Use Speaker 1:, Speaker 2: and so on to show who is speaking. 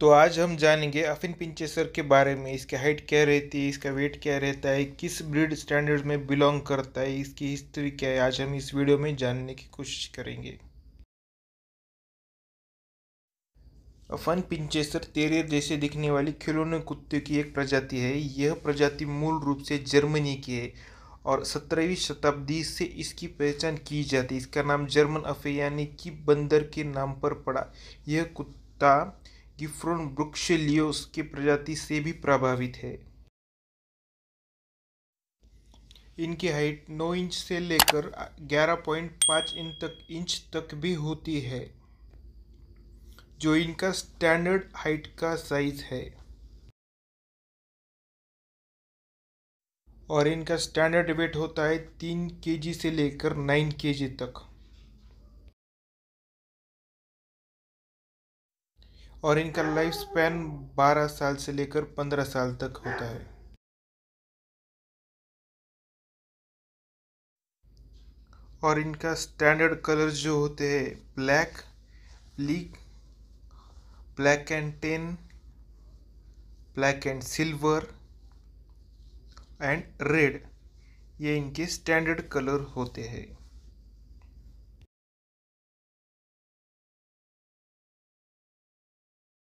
Speaker 1: तो आज हम जानेंगे अफिन पिंचेसर के बारे में, इसकी हाइट क्या रहती है, इसका वेट क्या रहता है, किस ब्रीड स्टैंडर्ड में बिलोंग करता है, इसकी हिस्ट्री क्या है, आज हम इस वीडियो में जानने की कोशिश करेंगे। अफन पिंचेसर तेरेर जैसे दिखने वाली खिलौने कुत्ते की एक प्रजाति है। यह प्रजाति मूल रूप से जर्मनी की है और सत्रहवीं शताब्दी से इसकी पहचान की जाती है। इसका नाम जर्मन अफे यानी कि बंदर के नाम पर पड़ा। यह कुत्ता गिफ्रोन ब्रुक्शलियोस की प्रजाति से भी प्रभावित है। इनकी हाइट 9 इंच से लेकर 11.5 इंच तक इंच तक भी होती है, जो इनका स्टैंडर्ड हाइट का साइज़ है। और इनका स्टैंडर्ड वेट होता है तीन केजी से लेकर नाइन केजी तक। और इनका लाइफ स्पैन 12 साल से लेकर 15 साल तक होता है। और इनका स्टैंडर्ड कलर जो होते हैं black bleak black and tan black and silver and red ये इनके स्टैंडर्ड कलर होते हैं।